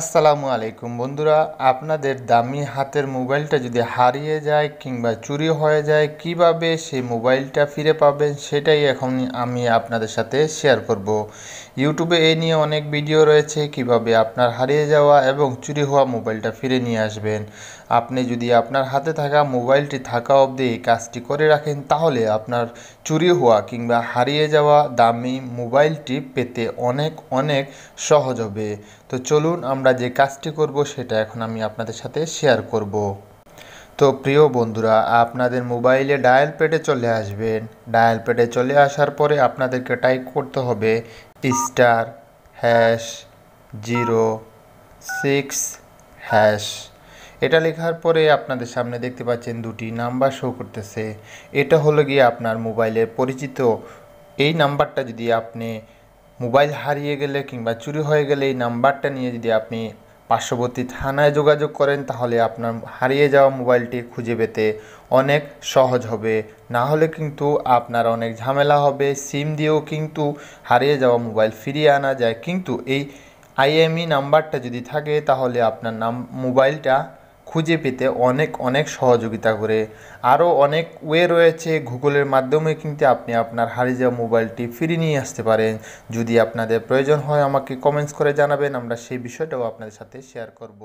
আসসালামু আলাইকুম বন্ধুরা, আপনাদের দামি হাতের মোবাইলটা যদি হারিয়ে যায় কিংবা চুরি হয়ে যায়, কীভাবে সেই মোবাইলটা ফিরে পাবেন সেটাই এখন আমি আপনাদের সাথে শেয়ার করব। ইউটিউবে এই নিয়ে অনেক ভিডিও রয়েছে, কীভাবে আপনার হারিয়ে যাওয়া এবং চুরি হওয়া মোবাইলটা ফিরে নিয়ে আসবেন। আপনি যদি আপনার হাতে থাকা মোবাইলটি থাকা অবধি এই কাজটি করে রাখেন, তাহলে আপনার চুরি হওয়া কিংবা হারিয়ে যাওয়া দামি মোবাইলটি পেতে অনেক অনেক সহজ হবে। তো চলুন আমরা যে কাজটি করব সেটা এখন আমি আপনাদের সাথে শেয়ার করব। তো প্রিয় বন্ধুরা, আপনাদের মোবাইলে ডায়াল প্যাডে চলে আসবেন। ডায়াল প্যাডে চলে আসার পরে আপনাদেরকে টাইপ করতে হবে star hash zero six hash এটা লেখার পরে আপনাদের সামনে দেখতে পাচ্ছেন দুটি নাম্বার শো করতেছে। এটা হলো গিয়ে আপনার মোবাইলের পরিচিত। এই নাম্বারটা যদি আপনি মোবাইল হারিয়ে গেলে কিংবা চুরি হয়ে গেলে এই নাম্বারটা নিয়ে যদি আপনি পার্শ্ববর্তী থানায় যোগাযোগ করেন, তাহলে আপনার হারিয়ে যাওয়া মোবাইলটি খুঁজে পেতে অনেক সহজ হবে। না হলে কিন্তু আপনার অনেক ঝামেলা হবে। সিম দিয়েও কিন্তু হারিয়ে যাওয়া মোবাইল ফিরিয়ে আনা যায়। কিন্তু এই আইএমই নাম্বারটা যদি থাকে, তাহলে আপনার নাম, মোবাইলটা খুঁজে পেতে অনেক অনেক সহযোগিতা করে। আরও অনেক ওয়ে রয়েছে গুগলের মাধ্যমে কিন্তু আপনি আপনার হারিয়ে যাওয়া মোবাইলটি ফিরিয়ে নিয়ে আসতে পারেন। যদি আপনাদের প্রয়োজন হয় আমাকে কমেন্টস করে জানাবেন, আমরা সেই বিষয়টাও আপনাদের সাথে শেয়ার করব।